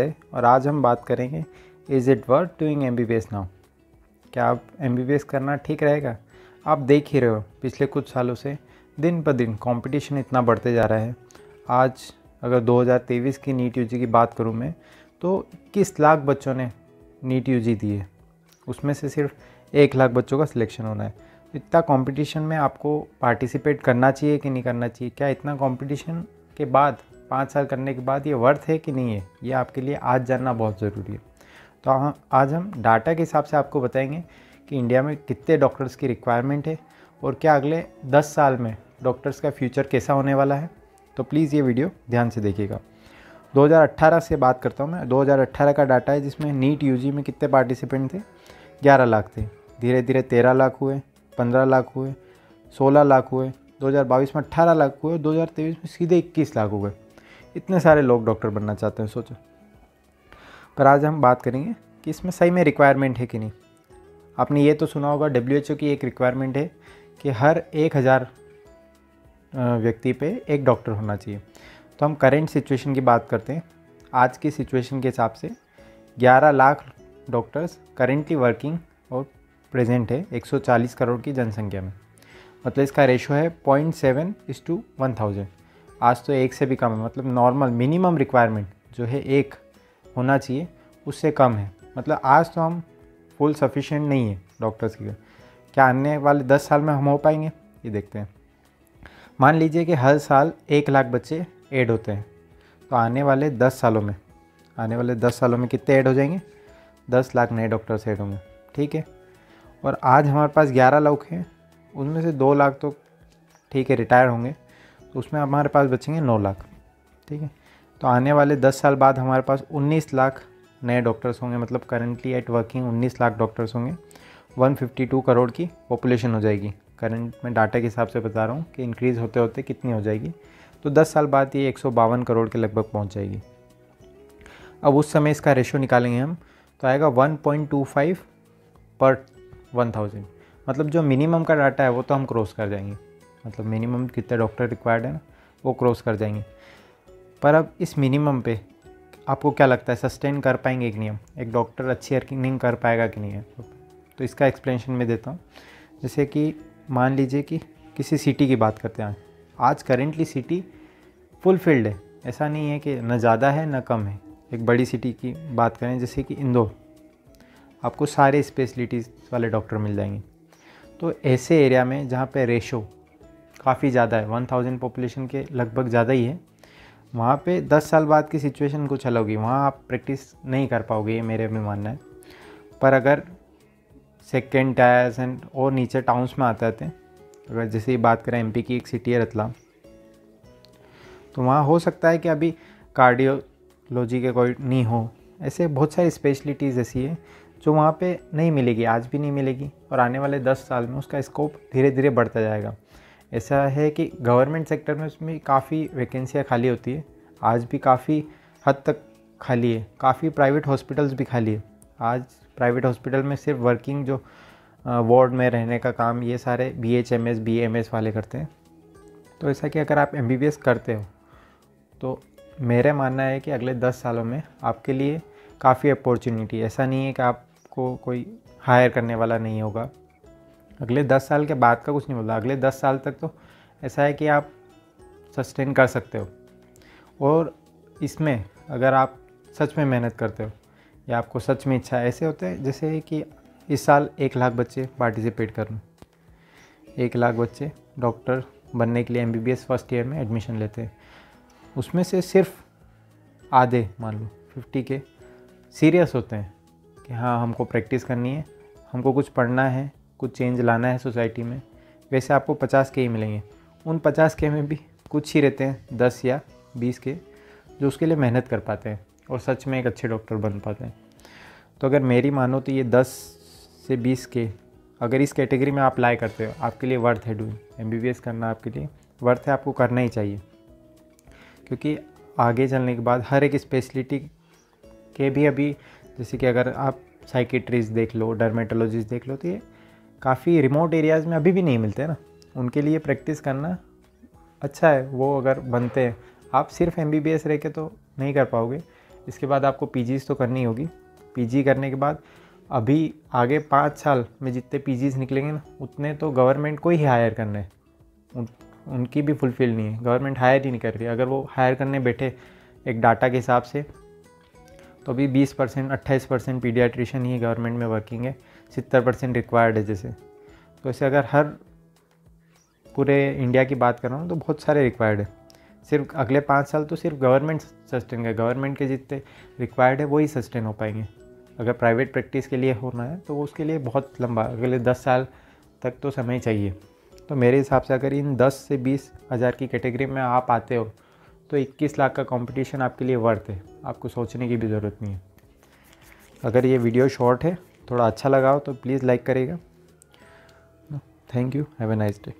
नमस्ते और आज हम बात करेंगे is it worth doing M B B S now क्या आप एम बी बी एस करना ठीक रहेगा? आप देख ही रहे हो, पिछले कुछ सालों से दिन ब दिन कंपटीशन इतना बढ़ते जा रहा है। आज अगर 2023 की नीट यूजी की बात करूँ मैं तो इक्कीस लाख बच्चों ने नीट यूजी दी है। उसमें से सिर्फ़ एक लाख बच्चों का सिलेक्शन होना है। इतना कंपटीशन में आपको पार्टिसिपेट करना चाहिए कि नहीं करना चाहिए? क्या इतना कंपटीशन के बाद पाँच साल करने के बाद ये वर्थ है कि नहीं है, ये आपके लिए आज जानना बहुत ज़रूरी है। तो आज हम डाटा के हिसाब से आपको बताएँगे कि इंडिया में कितने डॉक्टर्स की रिक्वायरमेंट है और क्या अगले दस साल में डॉक्टर्स का फ्यूचर कैसा होने वाला है। तो प्लीज़ ये वीडियो ध्यान से देखिएगा। 2018 से बात करता हूँ मैं। 2018 का डाटा है जिसमें नीट, यूजी में कितने पार्टिसिपेंट थे? 11 लाख थे। धीरे धीरे 13 लाख हुए 15 लाख हुए 16 लाख हुए। 2022 में 18 लाख हुए 2023 में सीधे 21 लाख हो गए इतने सारे लोग डॉक्टर बनना चाहते हैं, सोचो। पर आज हम बात करेंगे कि इसमें सही में रिक्वायरमेंट है कि नहीं। आपने ये तो सुना होगा डब्ल्यूएचओ की एक रिक्वायरमेंट है कि हर एक हज़ार व्यक्ति पे एक डॉक्टर होना चाहिए। तो हम करेंट सिचुएशन की बात करते हैं। आज की सिचुएशन के हिसाब से 11 लाख डॉक्टर्स करेंटली वर्किंग और प्रेजेंट है 140 करोड़ की जनसंख्या में। मतलब इसका रेशो है point seven is to one thousand आज तो एक से भी कम है मतलब नॉर्मल मिनिमम रिक्वायरमेंट जो है एक होना चाहिए, उससे कम है। मतलब आज तो हम फुल सफिशेंट नहीं है डॉक्टर्स की। क्या आने वाले दस साल में हम हो पाएँगे? ये देखते हैं। मान लीजिए कि हर साल एक लाख बच्चे ऐड होते हैं तो आने वाले दस सालों में, आने वाले दस सालों में कितने ऐड हो जाएँगे? दस लाख नए डॉक्टर्स ऐड होंगे, ठीक है? और आज हमारे पास ग्यारह लाख हैं, उनमें से दो लाख तो ठीक है रिटायर होंगे। उसमें हमारे पास बचेंगे नौ लाख, ठीक है? तो आने वाले दस साल बाद हमारे पास उन्नीस लाख नए डॉक्टर्स होंगे मतलब करेंटली एट वर्किंग उन्नीस लाख डॉक्टर्स होंगे। 152 करोड़ की पॉपुलेशन हो जाएगी। करंट में डाटा के हिसाब से बता रहा हूँ कि इंक्रीज़ होते होते कितनी हो जाएगी। तो 10 साल बाद ये एक सौ बावन करोड़ के लगभग पहुँच जाएगी। अब उस समय इसका रेशो निकालेंगे हम तो आएगा 1.25 पर 1000 मतलब जो मिनिमम का डाटा है वो तो हम क्रॉस कर जाएँगे। मतलब मिनिमम कितने डॉक्टर रिक्वायर्ड है ना, वो क्रॉस कर जाएँगे। पर अब इस मिनिमम पे आपको क्या लगता है सस्टेन कर पाएँगे कि नहीं एक डॉक्टर अच्छी अर्निंग कर पाएगा कि नहीं है? तो इसका एक्सप्लेनेशन मैं देता हूँ। जैसे कि मान लीजिए कि किसी सिटी की बात करते हैं आज। करेंटली सिटी फुल फ़ील्ड है। ऐसा नहीं है कि न ज़्यादा है, न कम है। एक बड़ी सिटी की बात करें, जैसे कि इंदौर। आपको सारे स्पेशलिटीज़ वाले डॉक्टर मिल जाएँगे। तो ऐसे एरिया में जहाँ पे रेशो काफ़ी ज़्यादा है। वन थाउज़ेंड पॉपुलेशन के लगभग ज़्यादा ही है। वहाँ पे दस साल बाद की सिचुएशन कुछ अलग होगी। वहाँ आप प्रैक्टिस नहीं कर पाओगे ये मेरे में मानना है। पर अगर सेकेंड टायर्स एंड और नीचे टाउन्स में आते आते, अगर जैसे ही बात करें एमपी की एक सिटी है रतलाम तो वहाँ हो सकता है कि अभी कार्डियोलॉजी के कोई नहीं हो। ऐसे बहुत सारी स्पेशलिटीज़ ऐसी है जो वहाँ पे नहीं मिलेगी, आज भी नहीं मिलेगी और आने वाले दस साल में उसका स्कोप धीरे धीरे बढ़ता जाएगा। ऐसा है कि गवर्नमेंट सेक्टर में उसमें काफ़ी वैकेंसियाँ खाली होती है। आज भी काफ़ी हद तक खाली है। काफ़ी प्राइवेट हॉस्पिटल्स भी खाली है। आज प्राइवेट हॉस्पिटल में सिर्फ़ वर्किंग जो वार्ड में रहने का काम, ये सारे B H M S B M S वाले करते हैं। तो ऐसा कि अगर आप एम बी बी एस करते हो तो मेरा मानना है कि अगले दस सालों में आपके लिए काफ़ी अपॉर्चुनिटी ऐसा नहीं है कि आपको कोई हायर करने वाला नहीं होगा। अगले दस साल के बाद का कुछ नहीं बोलता। अगले दस साल तक तो ऐसा है कि आप सस्टेन कर सकते हो। और इसमें अगर आप सच में मेहनत करते हो, या आपको सच में इच्छा ऐसे होते हैं, जैसे कि इस साल एक लाख बच्चे पार्टिसिपेट कर एक लाख बच्चे डॉक्टर बनने के लिए एमबीबीएस फ़र्स्ट ईयर में एडमिशन लेते हैं। उसमें से सिर्फ़ आधे, मान लो फिफ्टी के सीरियस होते हैं कि हाँ हमको प्रैक्टिस करनी है, हमको कुछ पढ़ना है कुछ चेंज लाना है सोसाइटी में। वैसे आपको पचास के ही मिलेंगे। उन पचास के में भी कुछ ही रहते हैं, दस या बीस के, जो उसके लिए मेहनत कर पाते हैं और सच में एक अच्छे डॉक्टर बन पाते हैं। तो अगर मेरी मानो तो ये दस से बीस के, अगर इस कैटेगरी में आप अप्लाई करते हो, आपके लिए वर्थ है डूइंग एमबीबीएस करना आपके लिए वर्थ है, आपको करना ही चाहिए। क्योंकि आगे चलने के बाद हर एक स्पेशलिटी के भी अभी, जैसे कि अगर आप साइकेट्रीज देख लो डर्मेटोलॉजिस्ट देख लो तो ये काफ़ी रिमोट एरियाज़ में अभी भी नहीं मिलते ना। उनके लिए प्रैक्टिस करना अच्छा है वो अगर बनते हैं। आप सिर्फ़ एम बी रह के तो नहीं कर पाओगे। इसके बाद आपको पी तो करनी होगी। पीजी करने के बाद अभी आगे पाँच साल में जितने पी निकलेंगे ना उतने तो गवर्नमेंट को ही हायर करना है। उन, उनकी भी फुलफिल नहीं है। गवर्नमेंट हायर ही नहीं कर रही अगर वो हायर करने बैठे एक डाटा के हिसाब से तो अभी 20 परसेंट अट्ठाईस परसेंट पीडियाट्रिशियन ही गवर्नमेंट में वर्किंग है। सत्तर परसेंट रिक्वायर्ड है जैसे। तो ऐसे अगर हर पूरे इंडिया की बात कर रहा हूँ तो बहुत सारे रिक्वायर्ड है। सिर्फ़ अगले पाँच साल तो सिर्फ़ गवर्नमेंट सस्टेन है। गवर्नमेंट के जितने रिक्वायर्ड है, वही सस्टेन हो पाएँगे। अगर प्राइवेट प्रैक्टिस के लिए होना है तो उसके लिए बहुत लंबा, अगले दस साल तक तो समय चाहिए। तो मेरे हिसाब से अगर इन दस से बीस हज़ार की कैटेगरी में आप आते हो तो 21 लाख का कंपटीशन आपके लिए वर्थ है। आपको सोचने की भी ज़रूरत नहीं है। अगर ये वीडियो शॉर्ट है थोड़ा अच्छा लगा हो तो प्लीज़ लाइक करेगा thank you have a nice day.